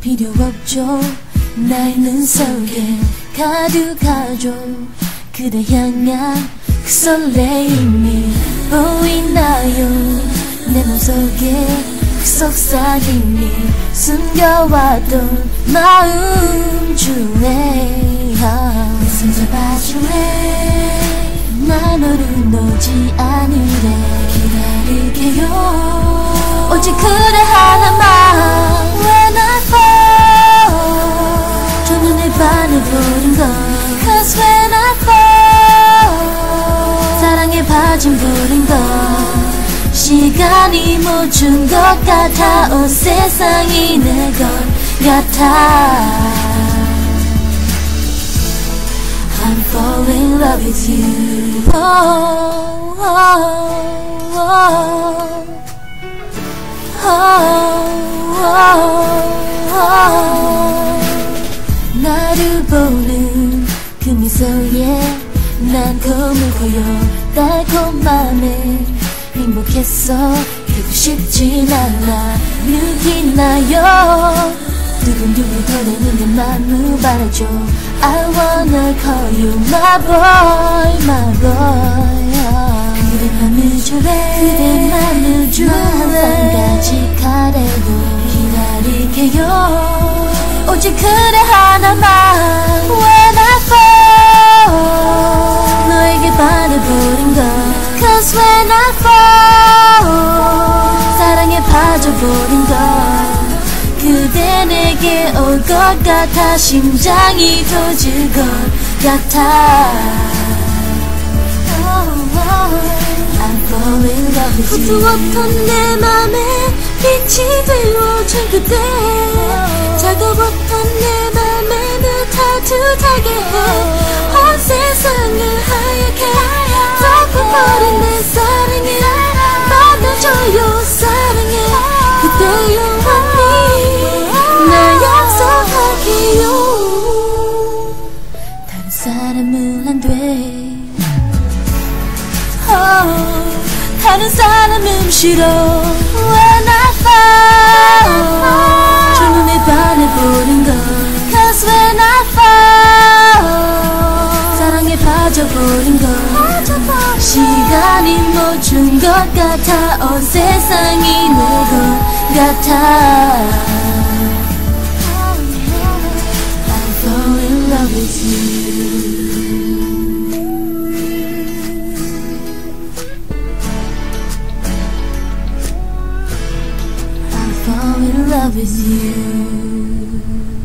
필요 없죠. 나의 눈 속에 가득하죠. 그대 향한 그 설레임이 보이나요? 내 맘속에 그 속삭임이 숨겨왔던 마음 중에 가슴 잡아줄래 나 너를 놓지 않으래. 기다릴게요. 오직 그대 빠진 버린 걸 시간이 멈춘 것 같아 온 세상이 내 것 같아 I'm falling in love with you. Oh, oh, oh, oh, 고여 달콤함에 행복했어. 그고 싶진 않아. 느끼나요? 두근두근 거리는 내 맘을 바라줘. I wanna call you my boy my boy. 그대 맘을 줄래? 그대 맘을 줄래? 항상 가직하려고 기다릴게요. 오직 그대 하나만 사랑에 빠져버린 걸 그대 내게 올 것 같아 심장이 터질 것 같아. I'm falling in love with you. 어두웠던 내 맘에 빛이 되어준 그대. 차가웠던 내 맘에 따뜻하게. 해 다른 사람은 싫어 When I fall 첫눈에 반해버린 걸 Cause when I fall 사랑에 빠져버린 걸 시간이 멈춘 것 같아 온 세상이 내 것 같아 I fall in love with you love is you.